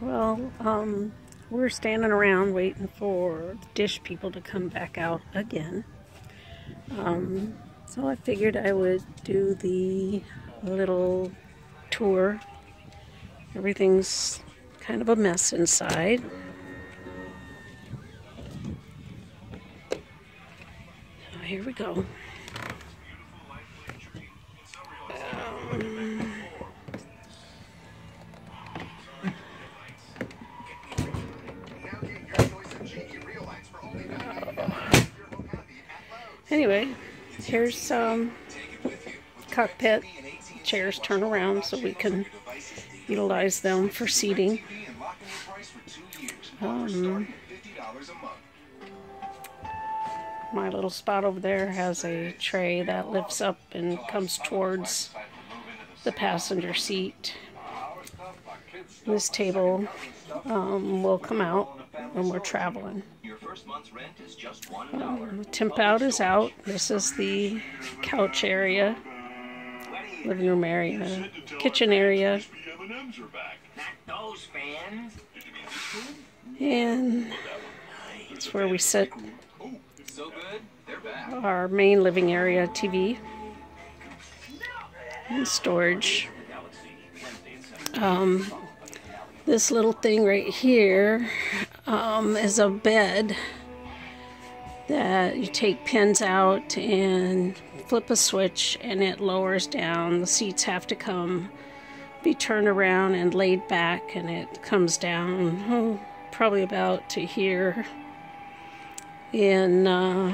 Well, um, we're standing around waiting for dish people to come back out again. Um, so I figured I would do the little tour. Everything's kind of a mess inside. So here we go. Anyway, here's some cockpit chairs turn around so we can utilize them for seating. Um, my little spot over there has a tray that lifts up and comes towards the passenger seat. This table um, will come out when we're traveling. Um, temp out is out. This is the couch area, living room area, kitchen area. And that's where we sit. Our main living area TV and storage. Um, this little thing right here um, is a bed that you take pins out and flip a switch and it lowers down. The seats have to come, be turned around and laid back, and it comes down oh, probably about to here. And uh,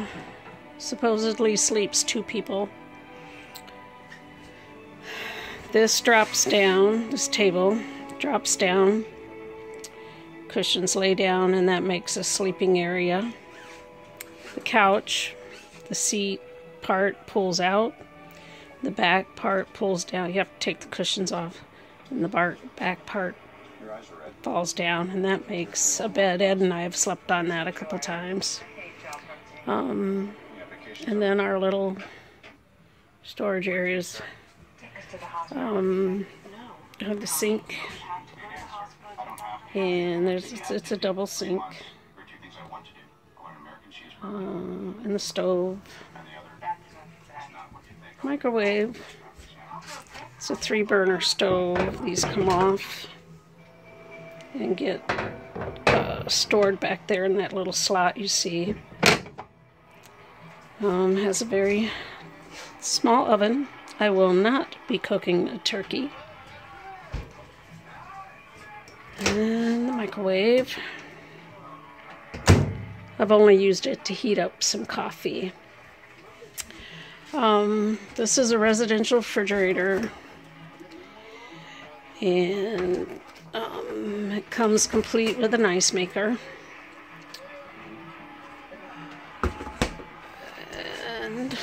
supposedly sleeps two people. This drops down, this table drops down. Cushions lay down, and that makes a sleeping area. The couch, the seat part pulls out, the back part pulls down. You have to take the cushions off, and the back part falls down, and that makes a bed. Ed and I have slept on that a couple times. Um, and then our little storage areas. Um, have the sink, and there's it's, it's a double sink uh, and the stove, microwave. It's a three burner stove. These come off and get uh, stored back there in that little slot you see. Um, has a very small oven. I will not be cooking a turkey. And the microwave. I've only used it to heat up some coffee. Um, this is a residential refrigerator. And um, it comes complete with an ice maker. And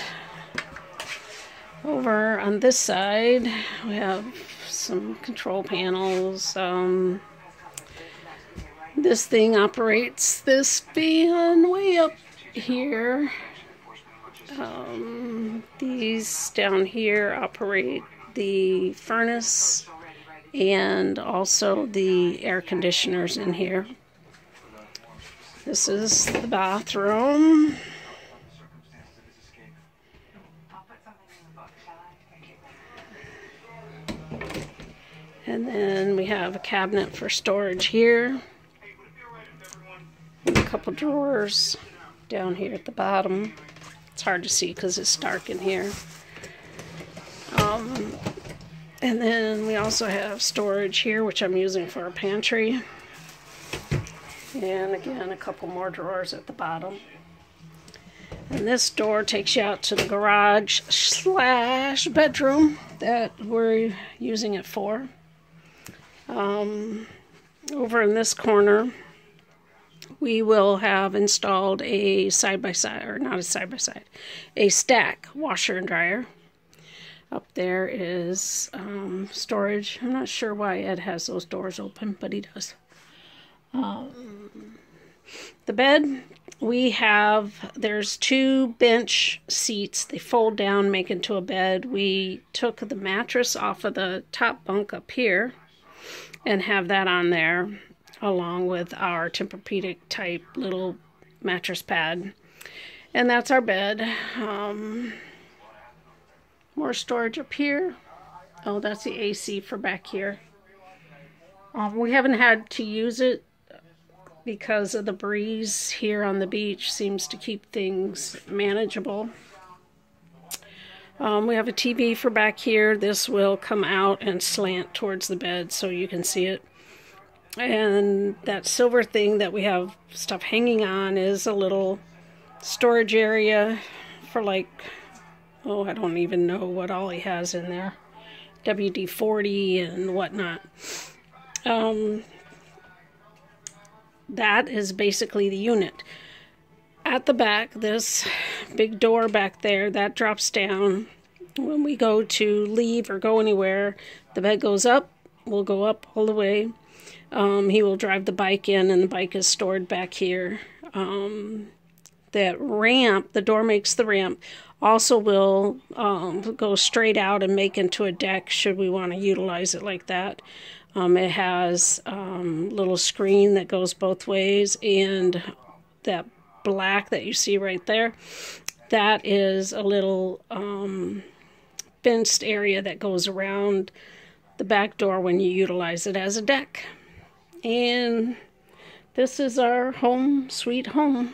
over on this side, we have some control panels. Um, this thing operates this fan way up here. Um, these down here operate the furnace and also the air conditioners in here. This is the bathroom. And then we have a cabinet for storage here couple drawers down here at the bottom. It's hard to see because it's dark in here. Um, and then we also have storage here, which I'm using for a pantry. And again, a couple more drawers at the bottom. And this door takes you out to the garage slash bedroom that we're using it for. Um, over in this corner, we will have installed a side by side, or not a side by side, a stack washer and dryer. Up there is um, storage. I'm not sure why Ed has those doors open, but he does. Um, the bed, we have, there's two bench seats. They fold down, make into a bed. We took the mattress off of the top bunk up here and have that on there along with our Tempur-Pedic type little mattress pad. And that's our bed. Um, more storage up here. Oh, that's the AC for back here. Um, we haven't had to use it because of the breeze here on the beach seems to keep things manageable. Um, we have a TV for back here. This will come out and slant towards the bed so you can see it. And that silver thing that we have stuff hanging on is a little storage area for like, oh, I don't even know what all he has in there. WD-40 and whatnot. Um, that is basically the unit. At the back, this big door back there, that drops down. When we go to leave or go anywhere, the bed goes up. We'll go up all the way. Um, he will drive the bike in, and the bike is stored back here. Um, that ramp, the door makes the ramp, also will um, go straight out and make into a deck should we want to utilize it like that. Um, it has um, little screen that goes both ways, and that black that you see right there, that is a little um, fenced area that goes around the back door when you utilize it as a deck. And this is our home, sweet home.